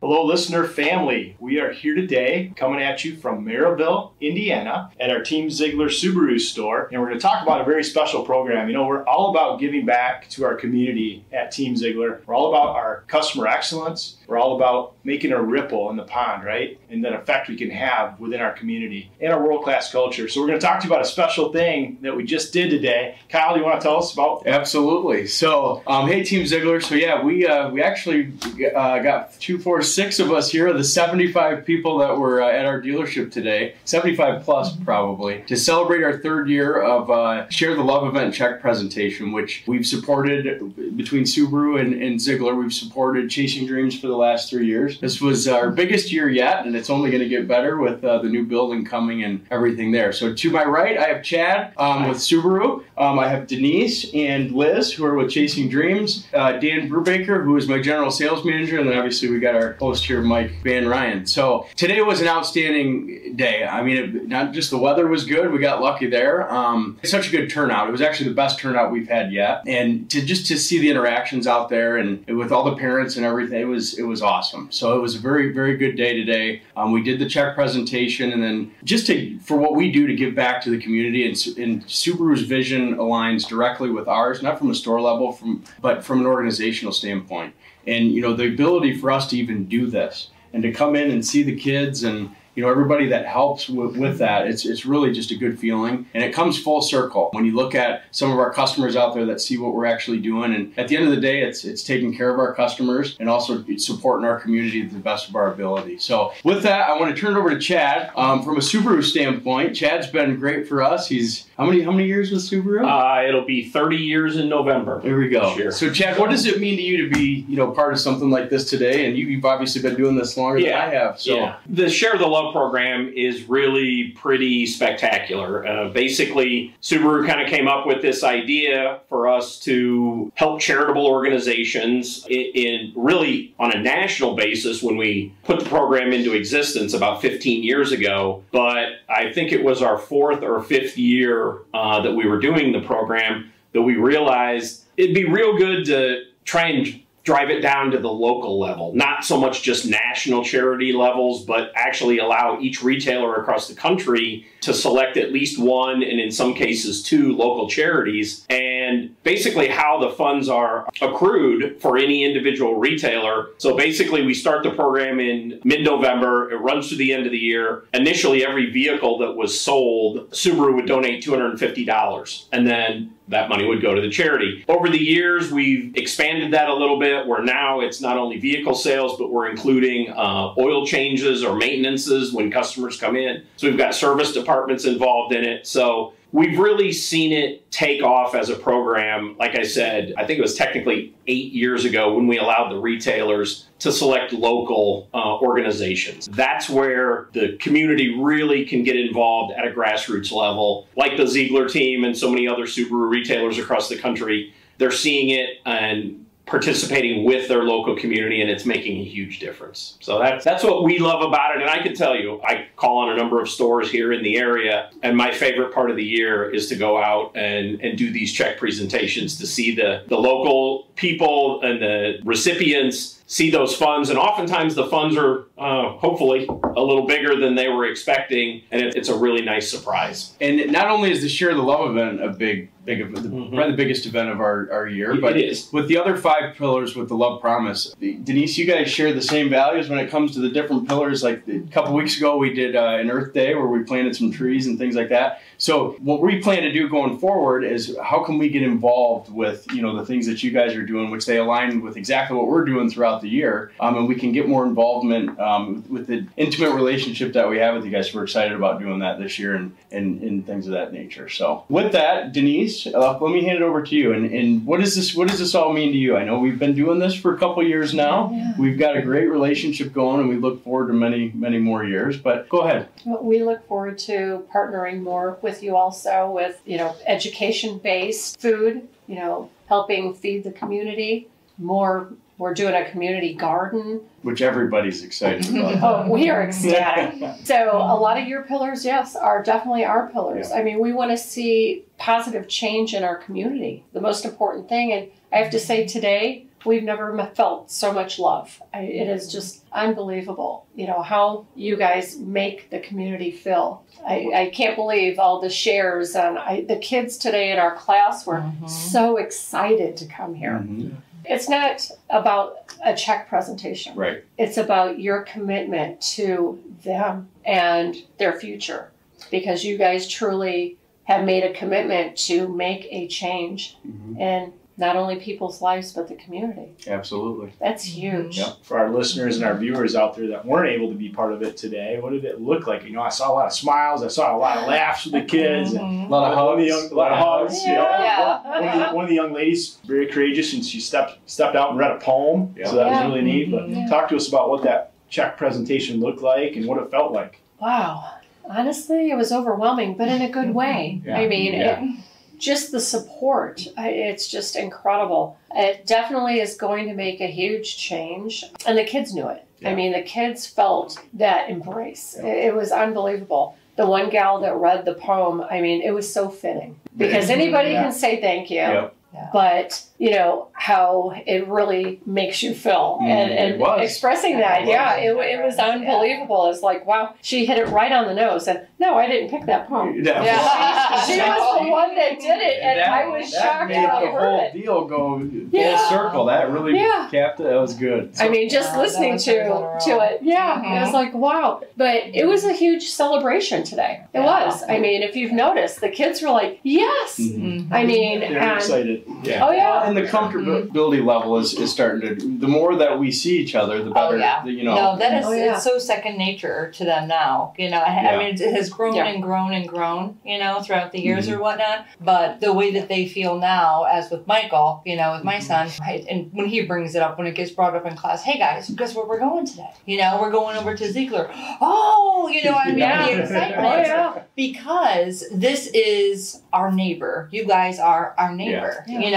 Hello, listener family. We are here today coming at you from Merrillville, Indiana, at our Team Zeigler Subaru store. And we're going to talk about a very special program. You know, we're all about giving back to our community at Team Zeigler. We're all about our customer excellence. We're all about making a ripple in the pond, right? And that effect we can have within our community and our world class culture. So, we're going to talk to you about a special thing that we just did today. Kyle, you want to tell us about? Absolutely. So, um, hey, Team Zeigler. So, yeah, we uh, we actually uh, got two, four, six of us here, the 75 people that were uh, at our dealership today, 75 plus probably, to celebrate our third year of uh, Share the Love event check presentation, which we've supported between Subaru and, and Zeigler. We've supported Chasing Dreams for the last three years. This was our biggest year yet, and it's only going to get better with uh, the new building coming and everything there. So, to my right, I have Chad um, with Subaru. Um, I have Denise and Liz, who are with Chasing Dreams. Uh, Dan Brubaker, who is my general sales manager, and then obviously we got our host here, Mike Van Ryan. So today was an outstanding day. I mean, it, not just the weather was good, we got lucky there. Um, such a good turnout. It was actually the best turnout we've had yet, and to just to see the interactions out there and with all the parents and everything, it was it was awesome. So it was a very very good day today. Um, we did the check presentation, and then just to for what we do to give back to the community, and, and Subaru's vision aligns directly with ours, not from a store level, from but from an organizational standpoint. And you know, the ability for us to even do this and to come in and see the kids and you know everybody that helps with, with that it's, it's really just a good feeling. And it comes full circle when you look at some of our customers out there that see what we're actually doing. And at the end of the day it's it's taking care of our customers and also supporting our community to the best of our ability. So with that i want to turn it over to chad um, from a subaru standpoint. Chad's been great for us. He's how many how many years with subaru? Uh, it'll be 30 years in november there we go. so chad what does it mean to you to be you know part of something like this today? And you, you've obviously been doing this longer yeah. than i have so. Yeah. the share the love program is really pretty spectacular. Uh, basically, Subaru kind of came up with this idea for us to help charitable organizations in, in, really on a national basis when we put the program into existence about 15 years ago. But I think it was our fourth or fifth year uh, that we were doing the program that we realized it'd be real good to try and drive it down to the local level, not so much just national charity levels, but actually allow each retailer across the country to select at least one and in some cases two local charities. And basically, how the funds are accrued for any individual retailer. So basically, we start the program in mid November, it runs to the end of the year. Initially, every vehicle that was sold, Subaru would donate $250. And then that money would go to the charity. Over the years, we've expanded that a little bit where now it's not only vehicle sales, but we're including uh, oil changes or maintenances when customers come in. So we've got service departments involved in it. So we've really seen it take off as a program. Like I said, I think it was technically eight years ago when we allowed the retailers to select local uh, organizations. That's where the community really can get involved at a grassroots level, like the Zeigler team and so many other Subaru retailers across the country. They're seeing it and participating with their local community and it's making a huge difference. So that's that's what we love about it and I can tell you I call on a number of stores here in the area and my favorite part of the year is to go out and and do these check presentations to see the the local people and the recipients see those funds, and oftentimes the funds are uh, hopefully a little bigger than they were expecting, and it, it's a really nice surprise. And not only is the Share the Love event a big, big, mm-hmm. probably the biggest event of our, our year, but with the other five pillars with the Love Promise, Denise, you guys share the same values when it comes to the different pillars. Like a couple weeks ago, we did uh, an Earth Day where we planted some trees and things like that. So what we plan to do going forward is how can we get involved with you know the things that you guys are doing, which they align with exactly what we're doing throughout the year, um, and we can get more involvement um, with the intimate relationship that we have with you guys. We're excited about doing that this year and and, and things of that nature. So with that, Denise, uh, let me hand it over to you. And, and what does this what does this all mean to you? I know we've been doing this for a couple years now. Yeah. We've got a great relationship going, and we look forward to many many more years. But go ahead. Well, we look forward to partnering more with you also with you know education based food. You know, helping feed the community more we're doing a community garden. Which everybody's excited about. oh, we are ecstatic. so, a lot of your pillars, yes, are definitely our pillars. Yeah. I mean, we want to see positive change in our community, the most important thing. And I have to say, today, we've never felt so much love. I, it is just unbelievable, you know, how you guys make the community feel. I, I can't believe all the shares and I, the kids today in our class were so excited to come here. Mhm. It's not about a check presentation. Right. It's about your commitment to them and their future because you guys truly have made a commitment to make a change Mhm. in not only people's lives but the community. Absolutely. That's mm-hmm. huge. Yep. For our listeners and our viewers out there that weren't able to be part of it today, what did it look like? You know, I saw a lot of smiles, I saw a lot of laughs with the kids, and A lot of one of the hugs. young, a lot of hugs. you know. Yeah. One, of the, one of the young ladies, very courageous, and she stepped stepped out and read a poem. So that was really neat. But Yeah. talk to us about what that check presentation looked like and what it felt like. Wow. Honestly, it was overwhelming, but in a good way. Yeah. I mean, Yeah. it, just the support. It's just incredible. It definitely is going to make a huge change. And the kids knew it. I mean, the kids felt that embrace. It, it was unbelievable. The one gal that read the poem, I mean, it was so fitting because anybody Yeah. can say thank you. Yep. But you know how it really makes you feel, Mm, and, it and was. expressing that, It yeah, was. it, it was unbelievable. It's like, wow, she hit it right on the nose. And no, I didn't pick that poem. Yeah. Yeah, she was the one that did it, and That- I was that shocked made I the whole it. deal go full Yeah. circle. That really Yeah. capped it. That was good. I mean, just Yeah, listening to on a roll. to it, yeah, Mhm. it was like wow. But it was a huge celebration today. It Yeah. was. I mean, if you've noticed, the kids were like, yes. Mhm. I mean, They're and excited. Yeah. oh yeah, And the comfortability level is, is starting to. The more that we see each other, the better. Oh, yeah. the- you know. No, that is Oh, yeah. it's so second nature to them now. You know, I, I mean, it has grown Yeah. and grown and grown. You know, throughout the years Mhm. or whatnot. But the way that they feel now, as with Michael, you know, with my Mm-hmm. son, I, and when he brings it up, when it gets brought up in class, hey guys, guess where we're going today? You know, we're going over to Zeigler. Oh, you know, I mean, Yeah. the oh yeah, because this is our neighbor. You guys are our neighbor. Yeah. You know,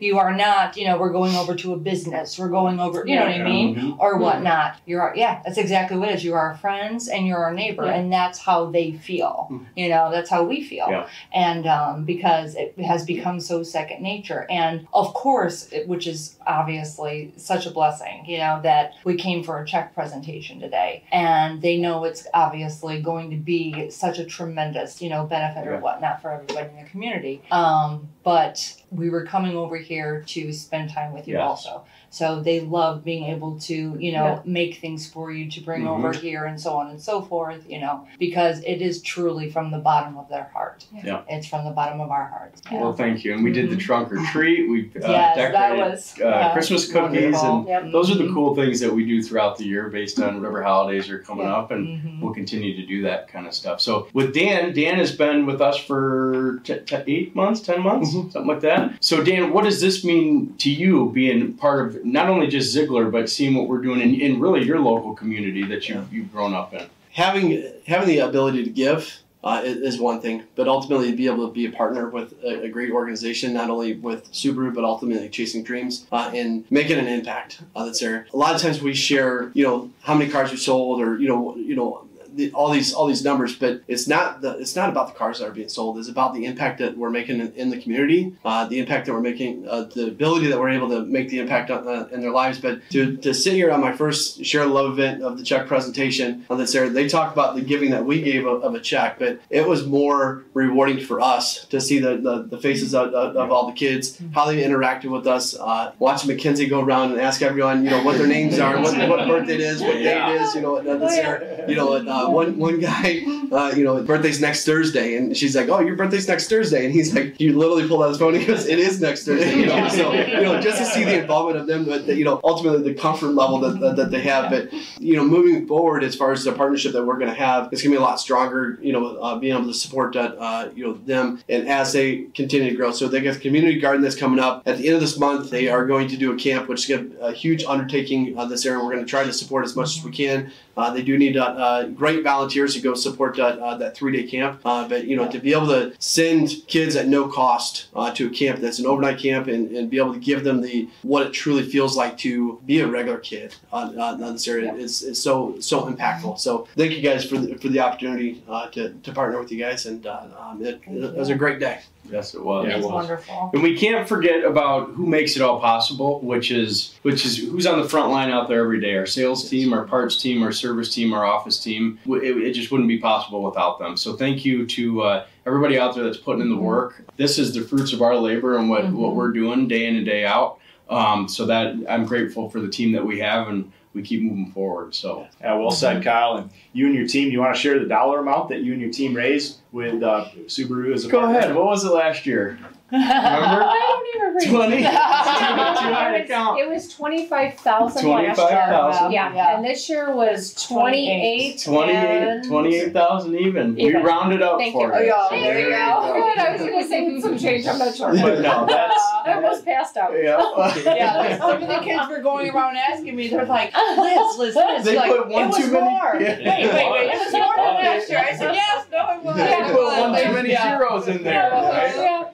you are not, you know, we're going over to a business, we're going over, you know what I mean? Mhm. Or whatnot. You're our, yeah, that's exactly what it is. You're our friends and you're our neighbor, and that's how they feel. Mhm. You know, that's how we feel. And um, because it has become so second nature. And of course, it, which is obviously such a blessing, you know, that we came for a check presentation today. And they know it's obviously going to be such a tremendous, you know, benefit Yeah. or whatnot for everybody in the community. Um, but we were coming over here to spend time with you Yes. also. So they love being able to, you know, Yeah. make things for you to bring Mhm. over here and so on and so forth, you know, because it is truly from the bottom of their heart. Yeah. It's from the bottom of our hearts. Well, thank you. And we did the trunk or treat. We uh, Mm-hmm. yes, that decorated was uh, yeah, Christmas cookies, wonderful. and Yep. those are the cool things that we do throughout the year based on whatever holidays are coming Yeah. up, and Mhm. we'll continue to do that kind of stuff. So with Dan, Dan has been with us for t- t- eight months, ten months, something like that. So Dan, what does this mean to you, being part of not only just Zeigler, but seeing what we're doing in, in really your local community that you've you've grown up in? having having the ability to give uh, is, is one thing, but ultimately to be able to be a partner with a, a great organization, not only with Subaru, but ultimately chasing dreams uh, and making an impact uh, that's there. A lot of times we share, you know, how many cars we sold, or you know, you know. The, all these all these numbers, but it's not the it's not about the cars that are being sold. It's about the impact that we're making in, in the community, uh, the impact that we're making, uh, the ability that we're able to make the impact on, uh, in their lives. But to, to sit here on my first share love event of the check presentation on this there, they talk about the giving that we gave of, of a check, but it was more rewarding for us to see the, the, the faces of, of, of all the kids, how they interacted with us, uh, watching Mackenzie go around and ask everyone, you know, what their names are, what, what birthday it is, what day it is, you know, and that's there. You know, uh, one one guy, uh, you know, birthday's next Thursday, and she's like, "Oh, your birthday's next Thursday," and he's like, "You literally pulled out his phone." He goes, "It is next Thursday." You know, so you know, just to see the involvement of them, but you know, ultimately the comfort level that, that, that they have. But you know, moving forward as far as the partnership that we're going to have, it's going to be a lot stronger. You know, uh, being able to support that, uh, you know, them and as they continue to grow. So they got the community garden that's coming up at the end of this month. They are going to do a camp, which is a huge undertaking uh, this area. We're going to try to support as much as we can. Uh, they do need uh, uh, great volunteers to go support that, uh, that three day camp. But you know, to be able to send kids at no cost to a camp that's an overnight camp and, and be able to give them the what it truly feels like to be a regular kid on, this area is, is so so impactful. So thank you guys for the, for the opportunity to, to partner with you guys, and um, it, it was a great day. Yes, it was. It's It was. wonderful. And we can't forget about who makes it all possible, which is which is who's on the front line out there every day. Our sales team, our parts team, our service team, our office team. It, it just wouldn't be possible without them. So thank you to uh, everybody out there that's putting in the work. This is the fruits of our labor and what what we're doing day in and day out. Um, so that I'm grateful for the team that we have and we keep moving forward. So Yeah, well said, Kyle. And you and your team, do you want to share the dollar amount that you and your team raised with uh, Subaru as a go partner? ahead. What was it last year? Remember? I don't even remember. 20. Too high to It was- count. It was twenty-five thousand last year. 25,000. Yeah, Yeah. and this year was twenty-eight. 28 and- 28,000 even. We rounded up Thank for you. you. Oh, yeah, there you go. Good, I was gonna say some change, I'm not sure. But no, that's I almost passed out. Yeah. Yeah, oh, some of the kids were going around asking me, they're like, Liz, Liz, Liz. They like, put one was too many- more. Yeah. Wait, wait, wait, it was more than last year. I said, yes, no, it was. They it put one too many Yeah. zeros in there.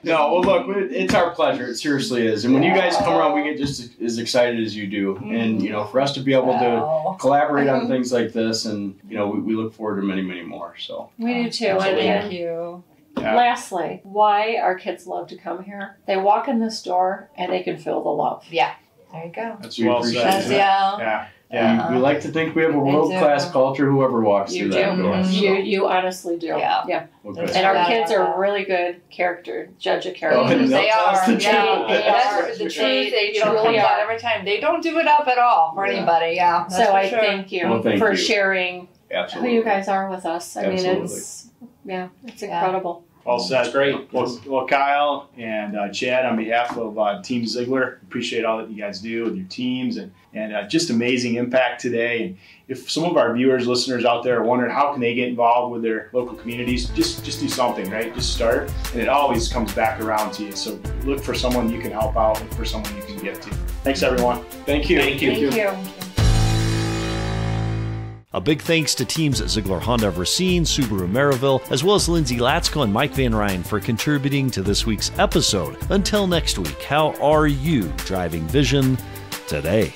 Right? Yeah. No, well, look, it's our pleasure. It seriously is. And when you guys come around, we get just as excited as you do. And, mm-hmm. you know, for us to be able to collaborate on things like this, and, you know, we, we look forward to many, many more. So, We do too. And Thank you. Yeah. lastly, why our kids love to come here. They walk in this door and they can feel the love. Yeah, there you go. that's we well appreciate said. That's, it. yeah. Yeah. Uh-huh. We, we like to think we have a world class culture, whoever walks You through do. that door. Mhm. You you honestly do. Yeah. Yeah. Well, That's good. And our kids are really good character, judge of character. Oh, and They they'll tell us are, the yeah. truth. They That's are. what the truth, they, you know, truly comes are. every time. They don't do it up at all for Yeah. anybody, yeah. that's So I sure. thank you Well, thank for you. sharing who you guys are with us. I Absolutely. mean, it's yeah, it's Yeah. incredible. Well set. That's great. Well, well, Kyle and uh, Chad, on behalf of uh, Team Zeigler, appreciate all that you guys do with your teams and and uh, just amazing impact today. And if some of our viewers, listeners out there are wondering how can they get involved with their local communities, just just do something, right? Just start, and it always comes back around to you. So look for someone you can help out. Look for someone you can give to. Thanks, everyone. Thank you. Thank you. Thank you. A big thanks to teams at Zeigler Honda of Racine, Subaru Merrillville, as well as Lindsay Latsko and Mike Van Ryan for contributing to this week's episode. Until next week, how are you driving vision today?